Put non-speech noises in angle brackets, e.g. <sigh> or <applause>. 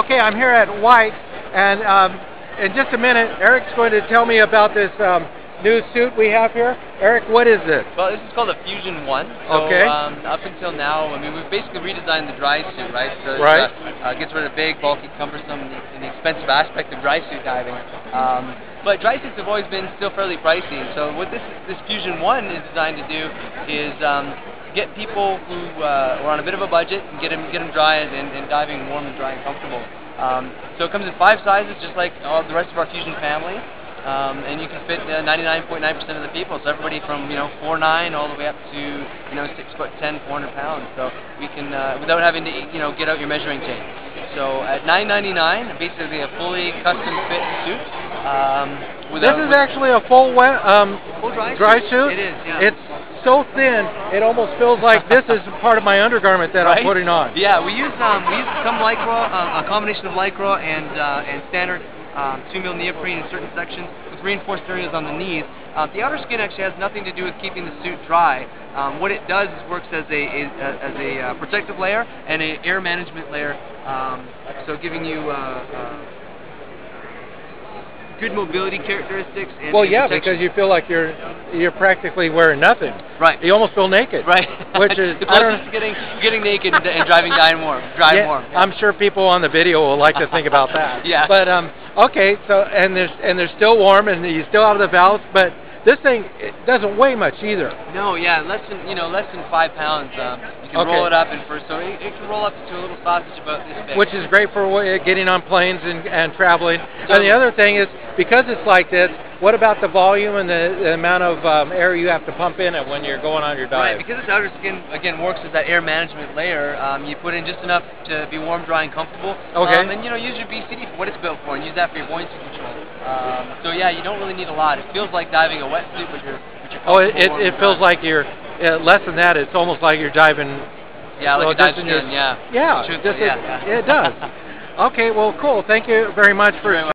Okay, I'm here at White, and um, in just a minute, Eric's going to tell me about this um, new suit we have here. Eric, what is this? Well, this is called a Fusion 1. So, okay. Um, up until now, I mean, we've basically redesigned the dry suit, right? So it right. Uh, uh, gets rid of big, bulky, cumbersome, and expensive aspect of dry suit diving. Um, but dry suits have always been still fairly pricey. So what this this Fusion 1 is designed to do is um, get people who uh, are on a bit of a budget and get them get them dry and, and diving warm and dry and comfortable. Um, so it comes in five sizes, just like all the rest of our Fusion family. Um, and you can fit 99.9% uh, of the people. So everybody from you know 4'9 all the way up to you know 6 foot 10, 400 pounds. So we can uh, without having to you know get out your measuring tape. So at 9.99, basically a fully custom fit suit. Um, this is actually a full wet um, full dry, dry suit. suit. It is. Yeah. It's so thin, it almost feels like this is part of my undergarment that right? I'm putting on. Yeah, we use um, we use some lycra, uh, a combination of lycra and uh, and standard um, 2 mil neoprene in certain sections with reinforced areas on the knees. Uh, the outer skin actually has nothing to do with keeping the suit dry. Um, what it does is works as a, a, a as a uh, protective layer and an air management layer, um, so giving you uh, uh good mobility characteristics. And, well, and yeah, protection. because you feel like you're you're practically wearing nothing. Right. You almost feel naked. Right. <laughs> Which is <laughs> the closest to getting getting naked and, and driving dry warm. Dry yeah, warm. I'm sure people on the video will like to think about that. <laughs> yeah. But um, okay, so and there's and they're still warm and you still have the valves, but this thing it doesn't weigh much either. No, yeah, less than you know less than five pounds. Um, you can okay. roll it up and for so it, it, can roll up to a little sausage about this big. Which is great for getting on planes and and traveling. And the other thing is because it's like this, what about the volume and the, the amount of um, air you have to pump in it when you're going on your dive? Right, because this outer skin again works as that air management layer. Um, you put in just enough to be warm, dry, and comfortable. Okay. Um, and you know use your BCD for what it's built for, and use that for your buoyancy control. Um, so yeah, you don't really need a lot. It feels like diving a wetsuit, but you're but you're Oh, it it, it feels like you're uh, less than that. It's almost like you're diving. Yeah, like well, a dive in skin, yeah. Yeah, yeah, it, yeah. it does. <laughs> okay, well, cool. Thank you very much for.